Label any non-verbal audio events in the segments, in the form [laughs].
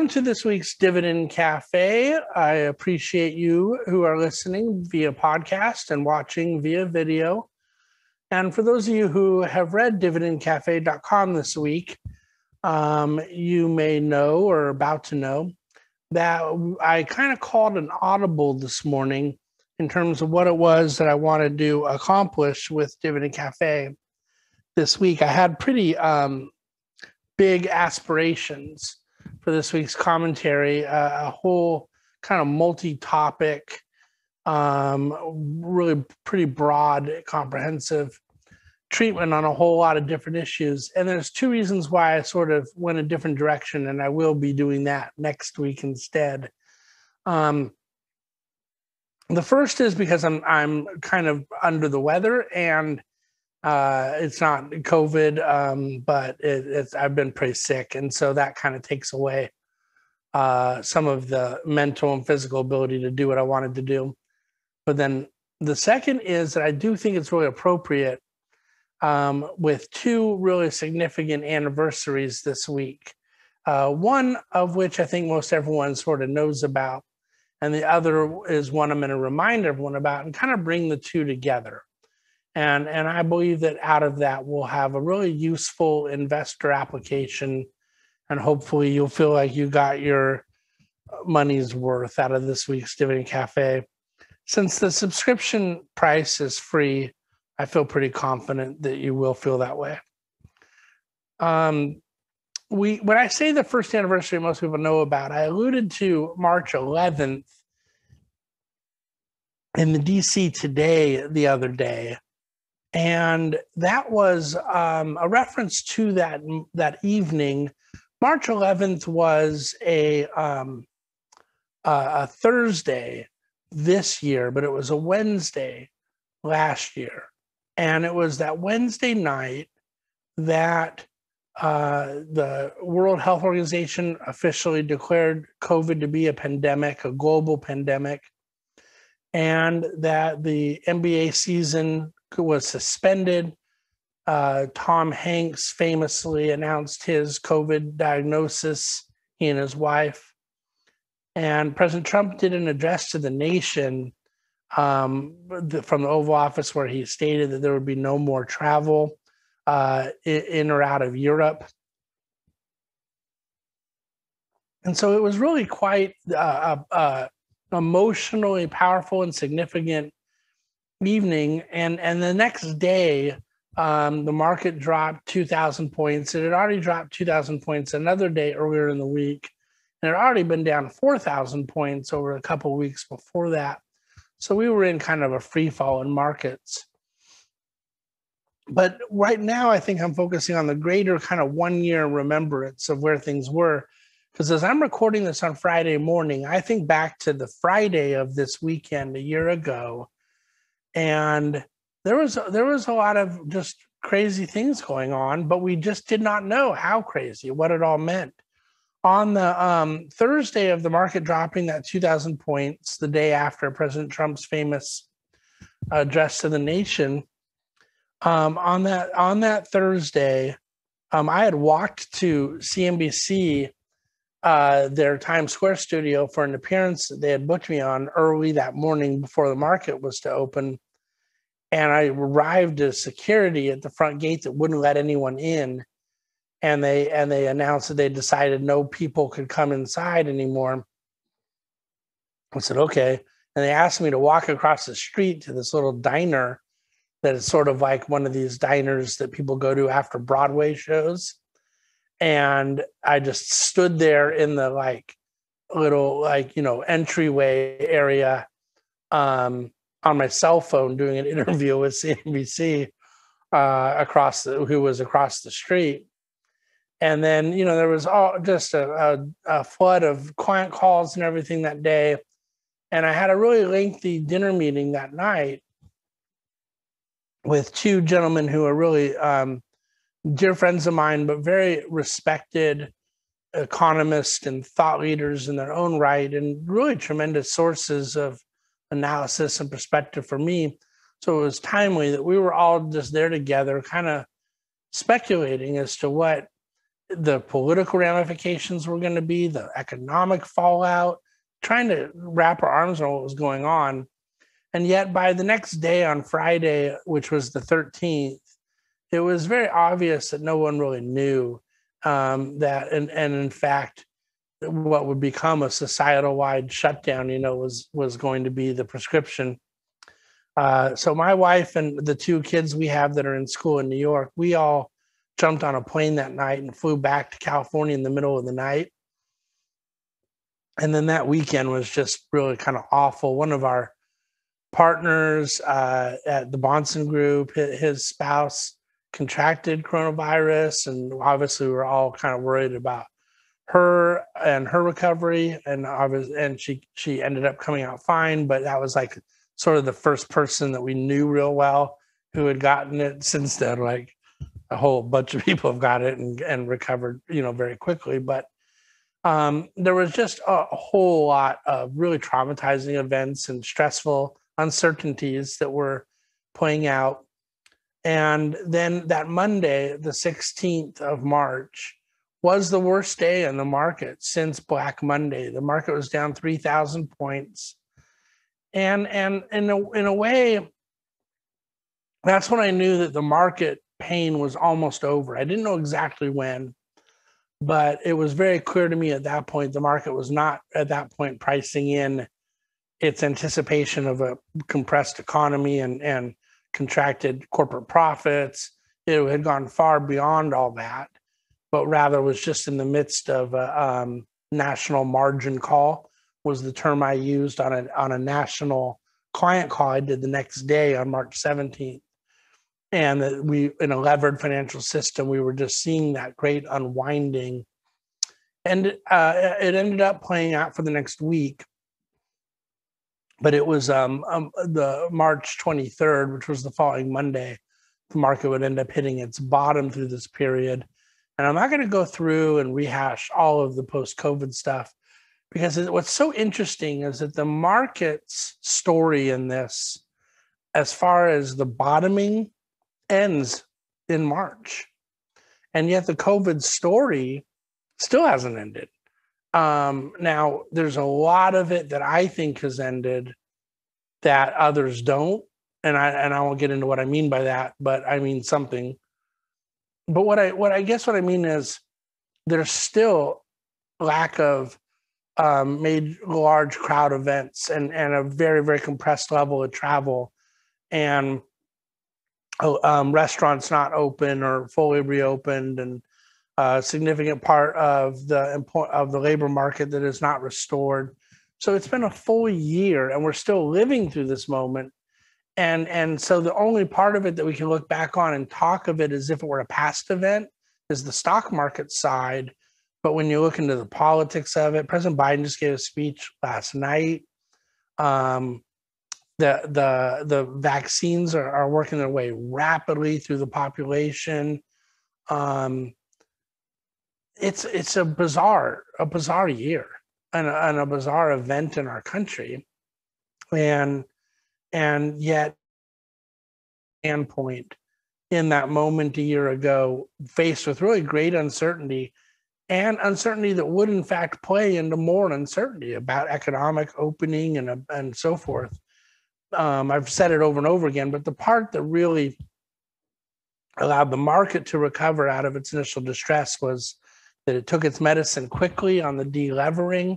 Welcome to this week's Dividend Cafe. I appreciate you who are listening via podcast and watching via video. And for those of you who have read dividendcafe.com this week, um, you may know or about to know that I kind of called an audible this morning in terms of what it was that I wanted to accomplish with Dividend Cafe this week. I had pretty um, big aspirations for this week's commentary, uh, a whole kind of multi topic, um, really pretty broad, comprehensive treatment on a whole lot of different issues. And there's two reasons why I sort of went a different direction, and I will be doing that next week instead. Um, the first is because I'm I'm kind of under the weather, and uh, it's not COVID, um, but it, it's I've been pretty sick, and so that kind of takes away uh, some of the mental and physical ability to do what I wanted to do. But then the second is that I do think it's really appropriate um, with two really significant anniversaries this week. Uh, one of which I think most everyone sort of knows about, and the other is one I'm going to remind everyone about and kind of bring the two together. And, and I believe that out of that, we'll have a really useful investor application. And hopefully, you'll feel like you got your money's worth out of this week's Dividend Cafe. Since the subscription price is free, I feel pretty confident that you will feel that way. Um, we when I say the first anniversary, most people know about. I alluded to March 11th in the DC Today the other day, and that was um, a reference to that that evening. March 11th was a um, a Thursday this year, but it was a Wednesday last year. And it was that Wednesday night that uh, the World Health Organization officially declared COVID to be a pandemic, a global pandemic, and that the NBA season was suspended. Uh, Tom Hanks famously announced his COVID diagnosis, he and his wife. And President Trump did an address to the nation um, the, from the Oval Office where he stated that there would be no more travel uh, in or out of Europe. And so it was really quite uh, uh, emotionally powerful and significant evening. And, and the next day, um, the market dropped 2,000 points. It had already dropped 2,000 points another day earlier in the week. And it had already been down 4,000 points over a couple weeks before that. So we were in kind of a free fall in markets. But right now, I think I'm focusing on the greater kind of one year remembrance of where things were. Because as I'm recording this on Friday morning, I think back to the Friday of this weekend a year ago, and there was there was a lot of just crazy things going on, but we just did not know how crazy, what it all meant. On the um, Thursday of the market dropping that 2,000 points, the day after President Trump's famous address to the nation, um, on that on that Thursday, um, I had walked to CNBC, uh, their Times Square studio, for an appearance that they had booked me on early that morning before the market was to open. And I arrived as security at the front gate that wouldn't let anyone in and they and they announced that they decided no people could come inside anymore. I said, okay. And they asked me to walk across the street to this little diner that is sort of like one of these diners that people go to after Broadway shows. And I just stood there in the like little like, you know, entryway area um, on my cell phone doing an [laughs] interview with CNBC uh, across the, who was across the street. And then you know there was all just a, a, a, flood of client calls and everything that day. And i had a really lengthy dinner meeting that night with two gentlemen who are really um, dear friends of mine but very respected economists and thought leaders in their own right and really tremendous sources of analysis and perspective for me so it was timely that we were all just there together kind of speculating as to what the political ramifications were going to be, the economic fallout, trying to wrap our arms around what was going on. And yet, by the next day on Friday, which was the 13th, it was very obvious that no one really knew um, that, and, and in fact, what would become a societal wide shutdown, you know, was was going to be the prescription. Uh, so my wife and the two kids we have that are in school in New York, we all jumped on a plane that night and flew back to California in the middle of the night. And then that weekend was just really kind of awful. One of our partners uh, at the Bahnsen Group, his spouse contracted coronavirus, and obviously we are all kind of worried about her and her recovery. And was, and she she ended up coming out fine, but that was like sort of the first person that we knew real well who had gotten it. Since then, like a whole bunch of [laughs] people have got it and, and recovered, you know, very quickly. But um, there was just a whole lot of really traumatizing events and stressful uncertainties that were playing out. And then that Monday, the 16th of March, was the worst day in the market since Black Monday. The market was down 3,000 points. And, and in, a, in a way, that's when I knew that the market pain was almost over. I didn't know exactly when, but it was very clear to me at that point the market was not at that point pricing in its anticipation of a compressed economy and, and contracted corporate profits. It had gone far beyond all that, but rather was just in the midst of a um, national margin call was the term I used on a on a national client call I did the next day on March 17th and we in a levered financial system we were just seeing that great unwinding. And uh, it ended up playing out for the next week but it was um, um, the march 23rd which was the following monday the market would end up hitting its bottom through this period and i'm not going to go through and rehash all of the post-covid stuff because what's so interesting is that the market's story in this as far as the bottoming ends in March. And yet the COVID story still hasn't ended. Um, now, there's a lot of it that I think has ended that others don't. And I and I won't get into what I mean by that, but I mean something. But what I what I guess what I mean is there's still lack of um, made large crowd events and and a very very compressed level of travel and Oh, um, restaurants not open or fully reopened, and a significant part of the of the labor market that is not restored. So it's been a full year, and we're still living through this moment. And and so the only part of it that we can look back on and talk of it as if it were a past event is the stock market side. But when you look into the politics of it, President Biden just gave a speech last night. Um, the the the vaccines are, are working their way rapidly through the population. Um, it's it's a bizarre a bizarre year and a, and a bizarre event in our country, and and yet standpoint in that moment a year ago, faced with really great uncertainty and uncertainty that would in fact play into more uncertainty about economic opening and and so forth. Um, I've said it over and over again, but the part that really allowed the market to recover out of its initial distress was that it took its medicine quickly on the delevering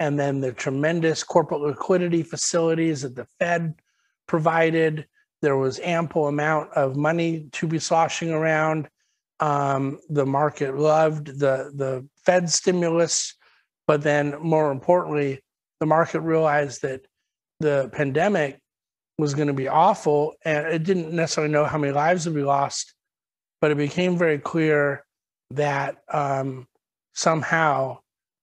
and then the tremendous corporate liquidity facilities that the Fed provided. There was ample amount of money to be sloshing around. Um, the market loved the the Fed stimulus, but then more importantly, the market realized that the pandemic was going to be awful. And it didn't necessarily know how many lives would be lost, but it became very clear that um, somehow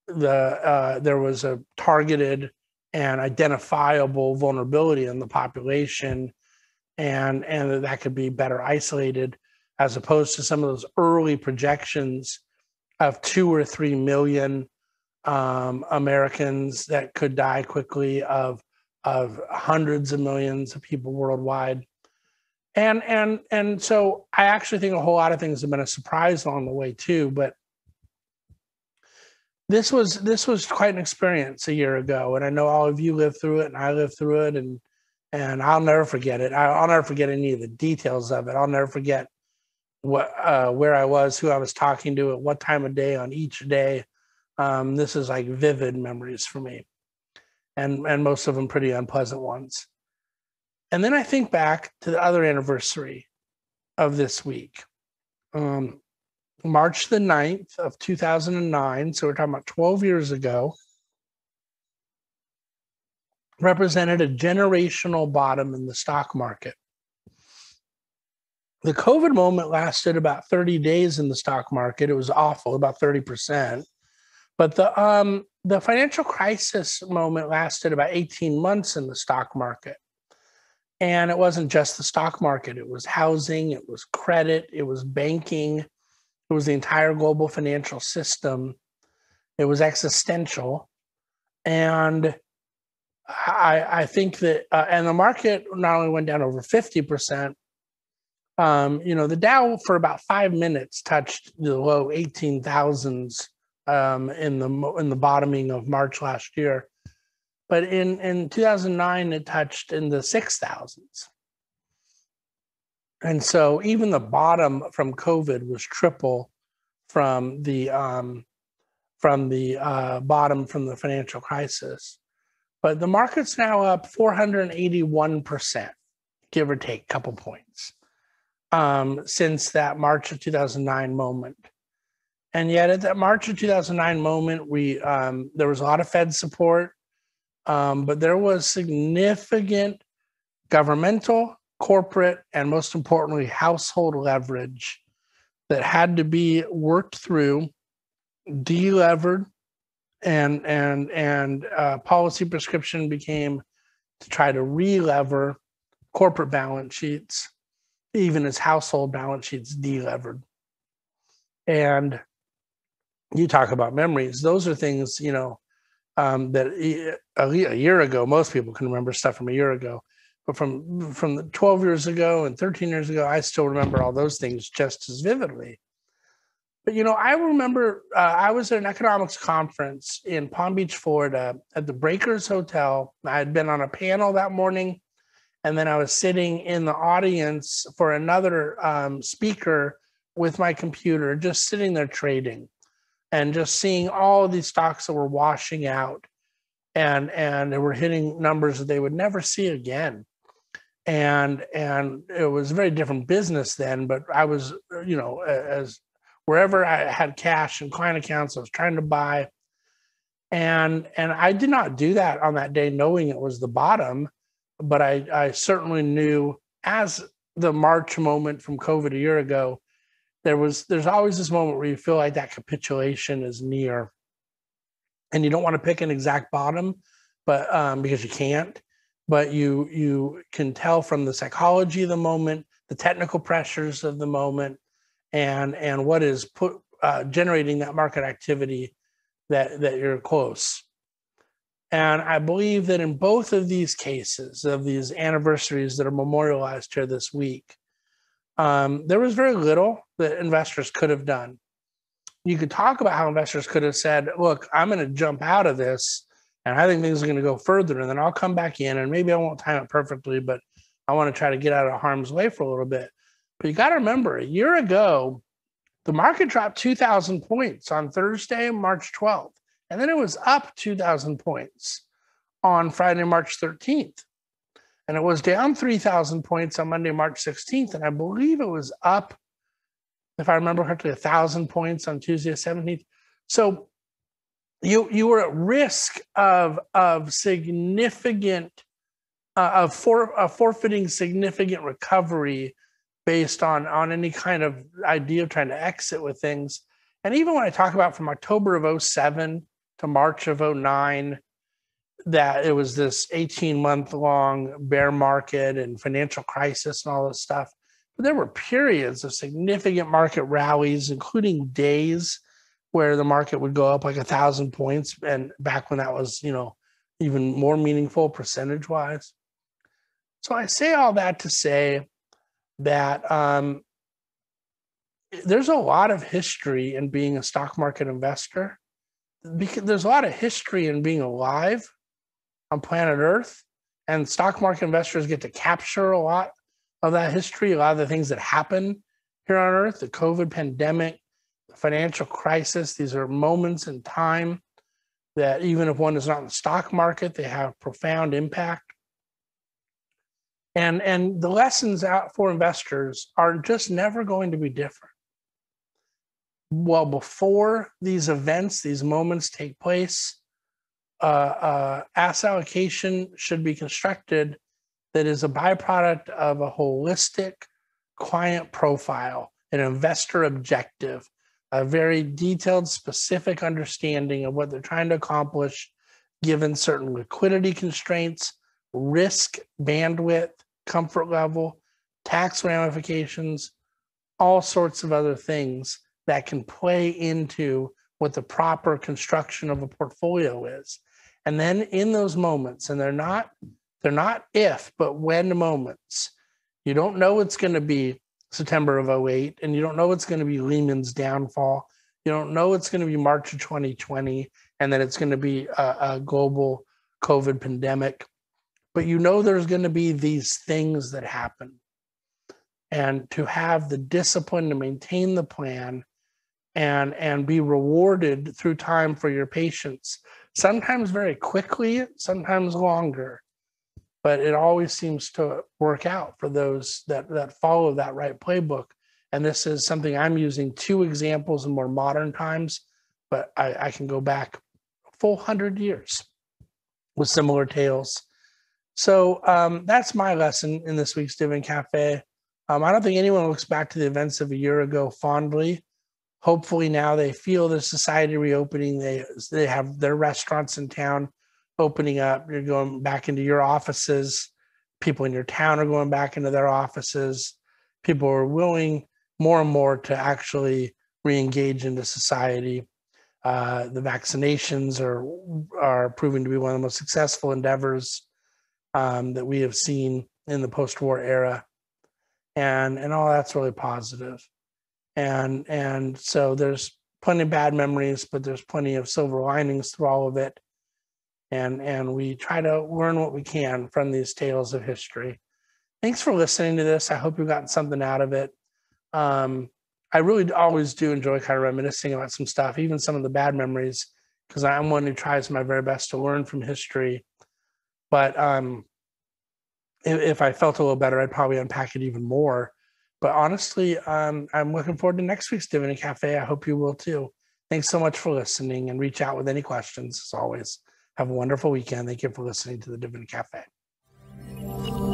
the uh, there was a targeted and identifiable vulnerability in the population, and and that, that could be better isolated as opposed to some of those early projections of two or three million um, Americans that could die quickly, of of hundreds of millions of people worldwide. And and and so I actually think a whole lot of things have been a surprise along the way too. But this was this was quite an experience a year ago, and I know all of you lived through it, and I lived through it, and and I'll never forget it. I'll never forget any of the details of it. I'll never forget what uh, where I was, who I was talking to, at what time of day on each day. Um, this is like vivid memories for me, and and most of them pretty unpleasant ones. And then I think back to the other anniversary of this week. Um, March the 9th of 2009, so we're talking about 12 years ago, represented a generational bottom in the stock market. The COVID moment lasted about 30 days in the stock market. It was awful, about 30%. But the um, the financial crisis moment lasted about 18 months in the stock market. And it wasn't just the stock market, it was housing, it was credit, it was banking, it was the entire global financial system. It was existential. And I, I think that, uh, and the market not only went down over 50%, um, you know, the Dow for about five minutes touched the low 18,000s um, in the in the bottoming of March last year, but in in 2009 it touched in the 6,000s. And so even the bottom from COVID was triple from the um, from the uh, bottom from the financial crisis. But the market's now up 481%, give or take a couple points, um, since that March of 2009 moment. And yet, at that March of 2009 moment, we um, there was a lot of Fed support, um, but there was significant governmental corporate, and most importantly, household leverage that had to be worked through, delevered, and and and uh, policy prescription became to try to relever corporate balance sheets, even as household balance sheets delevered. And you talk about memories; those are things you know um, that a year ago most people can remember stuff from a year ago but from from 12 years ago and 13 years ago i still remember all those things just as vividly. But you know i remember uh, i was at an economics conference in palm beach florida at the breakers hotel. I had been on a panel that morning and then i was sitting in the audience for another um, speaker with my computer just sitting there trading and just seeing all these stocks that were washing out and and they were hitting numbers that they would never see again. And and it was a very different business then but i was you know as wherever i had cash and client accounts i was trying to buy. And and i did not do that on that day knowing it was the bottom but i i certainly knew as the march moment from covid a year ago there was there's always this moment where you feel like that capitulation is near and you don't want to pick an exact bottom but um, because you can't but you you can tell from the psychology of the moment, the technical pressures of the moment, and and what is put uh, generating that market activity that that you're close. And I believe that in both of these cases of these anniversaries that are memorialized here this week, um, there was very little that investors could have done. You could talk about how investors could have said, "Look, I'm going to jump out of this." and I think things are going to go further. And then I'll come back in, and maybe I won't time it perfectly, but I want to try to get out of harm's way for a little bit. But you got to remember, a year ago, the market dropped 2,000 points on Thursday, March 12th, and then it was up 2,000 points on Friday, March 13th. And it was down 3,000 points on Monday, March 16th. And I believe it was up, if I remember correctly, 1,000 points on Tuesday, 17th. So you you were at risk of of significant uh, of for of forfeiting significant recovery based on on any kind of idea of trying to exit with things and even when i talk about from october of 07 to march of 09 that it was this 18 month long bear market and financial crisis and all this stuff. But there were periods of significant market rallies including days where the market would go up like a thousand points and back when that was you know even more meaningful percentage wise so i say all that to say that um, there's a lot of history in being a stock market investor because there's a lot of history in being alive on planet Earth, and stock market investors get to capture a lot of that history, a lot of the things that happen here on Earth, the COVID pandemic, the financial crisis. These are moments in time that even if one is not in the stock market, they have profound impact. And, and the lessons out for investors are just never going to be different. Well, before these events, these moments take place, uh, uh, asset allocation should be constructed that is a byproduct of a holistic client profile, an investor objective, a very detailed, specific understanding of what they're trying to accomplish given certain liquidity constraints, risk, bandwidth, comfort level, tax ramifications, all sorts of other things that can play into what the proper construction of a portfolio is. And then in those moments, and they're not they're not if, but when moments. You don't know it's going to be September of 08, and you don't know it's going to be Lehman's downfall. You don't know it's going to be March of 2020, and that it's going to be a, a global COVID pandemic. But you know there's going to be these things that happen. And to have the discipline to maintain the plan and, and be rewarded through time for your patience, sometimes very quickly, sometimes longer but it always seems to work out for those that that follow that right playbook. And this is something i'm using two examples in more modern times but i, I can go back full 100 years with similar tales. So um, that's my lesson in this week's dividend cafe. Um, i don't think anyone looks back to the events of a year ago fondly hopefully now they feel the society reopening they they have their restaurants in town opening up. You're going back into your offices. People in your town are going back into their offices. People are willing more and more to actually re-engage into society. Uh, the vaccinations are are proving to be one of the most successful endeavors um, that we have seen in the post-war era, and and all that's really positive. And and so there's plenty of bad memories, but there's plenty of silver linings through all of it and and we try to learn what we can from these tales of history. Thanks for listening to this. I hope you've gotten something out of it. Um, I really always do enjoy kind of reminiscing about some stuff, even some of the bad memories, because I'm one who tries my very best to learn from history. But um, if, if, I felt a little better, I'd probably unpack it even more. But honestly, um, I'm looking forward to next week's Dividend Cafe. I hope you will too. Thanks so much for listening and reach out with any questions as always. Have a wonderful weekend. Thank you for listening to the Dividend Cafe.